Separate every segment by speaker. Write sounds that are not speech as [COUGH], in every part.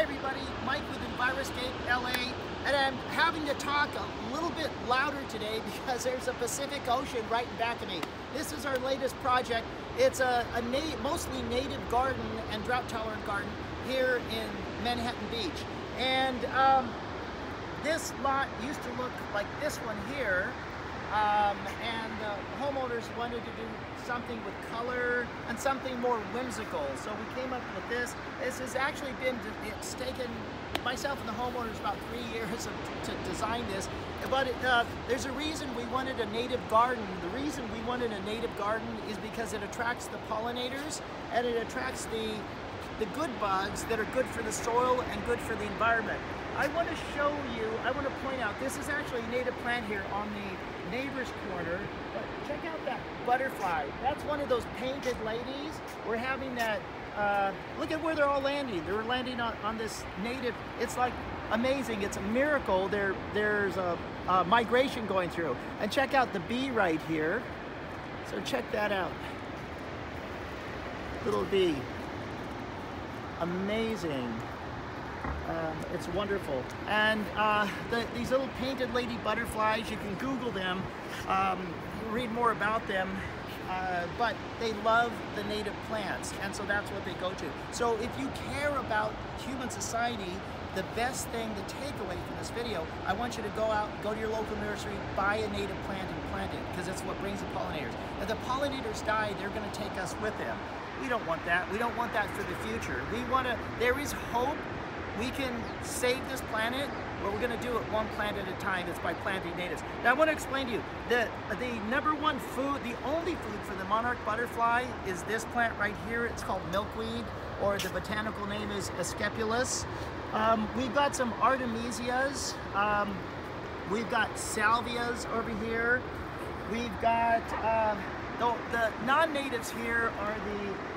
Speaker 1: Hi everybody, Mike with Enviroscape LA, and I'm having to talk a little bit louder today [LAUGHS] because there's a Pacific Ocean right in back of me. This is our latest project. It's a, a na mostly native garden and drought tolerant garden here in Manhattan Beach. And um, this lot used to look like this one here, um, and uh, homeowners wanted to do something with color and something more whimsical. So we came up with this. This has actually been, it's taken myself and the homeowners about three years to design this. But it, uh, there's a reason we wanted a native garden. The reason we wanted a native garden is because it attracts the pollinators and it attracts the, the good bugs that are good for the soil and good for the environment. I want to show you, I want to point out, this is actually a native plant here on the neighbor's corner. But check out that butterfly. That's one of those painted ladies. We're having that, uh, look at where they're all landing. They're landing on, on this native, it's like amazing. It's a miracle. There, there's a, a migration going through. And check out the bee right here. So check that out. Little bee. Amazing. Um, it's wonderful. And uh, the, these little painted lady butterflies, you can Google them, um, read more about them, uh, but they love the native plants, and so that's what they go to. So if you care about human society, the best thing to take away from this video, I want you to go out, go to your local nursery, buy a native plant and plant it, because it's what brings the pollinators. If the pollinators die, they're going to take us with them. We don't want that. We don't want that for the future. We want to, there is hope we can save this planet, but we're going to do it one plant at a time. It's by planting natives. Now I want to explain to you that the number one food, the only food for the monarch butterfly is this plant right here. It's called milkweed, or the botanical name is Asclepias. Um, we've got some artemisias. Um, we've got salvias over here. We've got uh, the, the non-natives here are the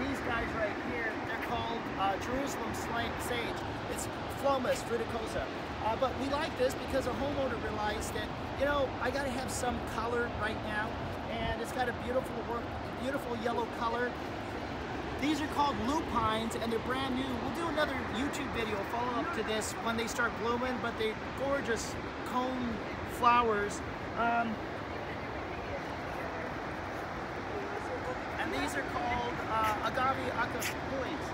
Speaker 1: these guys right here they're called uh, Jerusalem sage. It's Phlomis fruticosa. Uh, but we like this because a homeowner realized that, you know, I got to have some color right now, and it's got a beautiful, beautiful yellow color. These are called lupines, and they're brand new. We'll do another YouTube video follow up to this when they start blooming, but they're gorgeous cone flowers. Um, and these are called uh, agave acapuis.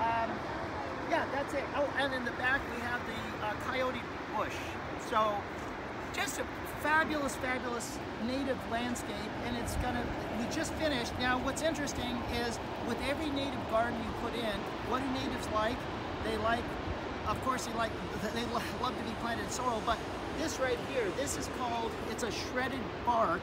Speaker 1: Um, yeah, that's it. Oh, and in the back we have the uh, coyote bush. So just a fabulous, fabulous native landscape, and it's gonna, we just finished. Now, what's interesting is with every native garden you put in, what do natives like? They like, of course, they like, [LAUGHS] they love to be planted in soil, but this right here, this is called, it's a shredded bark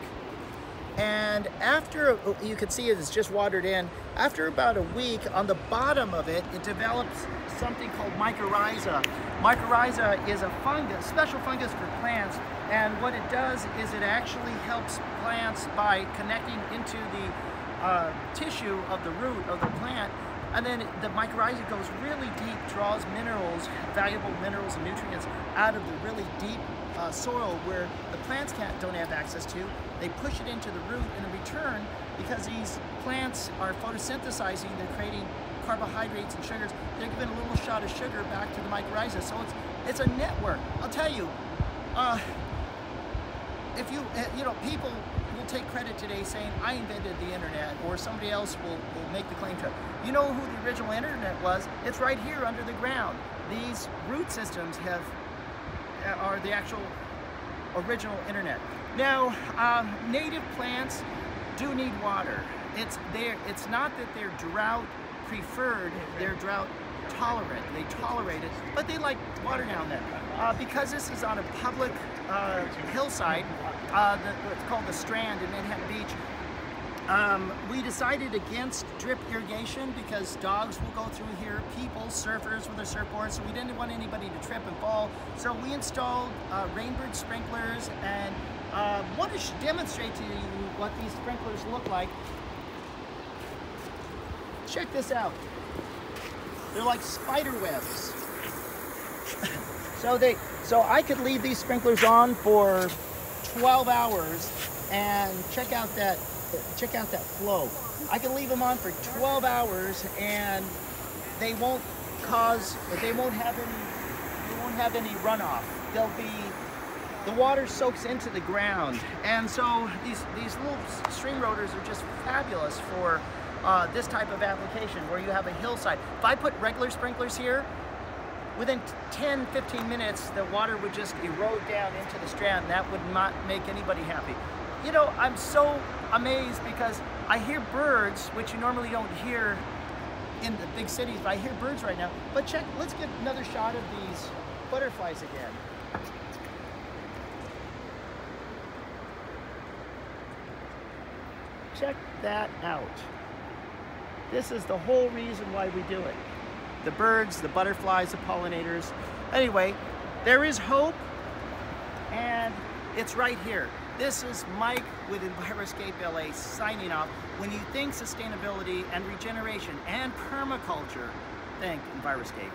Speaker 1: and after, you can see it's just watered in, after about a week, on the bottom of it, it develops something called mycorrhiza. Mycorrhiza is a fungus, special fungus for plants, and what it does is it actually helps plants by connecting into the uh, tissue of the root of the plant. And then the mycorrhiza goes really deep, draws minerals, valuable minerals and nutrients out of the really deep uh, soil where the plants can't, don't have access to. They push it into the root and in return, because these plants are photosynthesizing, they're creating carbohydrates and sugars, they're giving a little shot of sugar back to the mycorrhiza. So it's, it's a network. I'll tell you, uh, if you, eh, you know, people will take credit today saying, I invented the internet, or somebody else will, will make the claim to it. You know who the original internet was? It's right here under the ground. These root systems have are the actual original internet. Now, um, native plants do need water. It's there. It's not that they're drought preferred, they're drought tolerant. They tolerate it, but they like water now and then. Uh, because this is on a public uh, hillside, uh, the, it's called the Strand in Manhattan Beach, um, we decided against drip irrigation because dogs will go through here, people, surfers with their surfboards, so we didn't want anybody to trip and fall. So we installed uh, Rainbird sprinklers and uh, wanted to demonstrate to you what these sprinklers look like. Check this out. They're like spider webs. [LAUGHS] so they, so I could leave these sprinklers on for 12 hours and check out that check out that flow. I can leave them on for 12 hours and they won't cause, they won't have any, they won't have any runoff. They'll be, the water soaks into the ground. And so these, these little stream rotors are just fabulous for uh, this type of application where you have a hillside. If I put regular sprinklers here, within 10, 15 minutes, the water would just erode down into the strand. That would not make anybody happy. You know, I'm so amazed because I hear birds, which you normally don't hear in the big cities, but I hear birds right now. But check, let's get another shot of these butterflies again. Check that out. This is the whole reason why we do it. The birds, the butterflies, the pollinators. Anyway, there is hope it's right here. This is Mike with Enviroscape LA signing off. When you think sustainability and regeneration and permaculture, think Enviroscape.